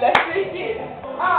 Let's begin. it.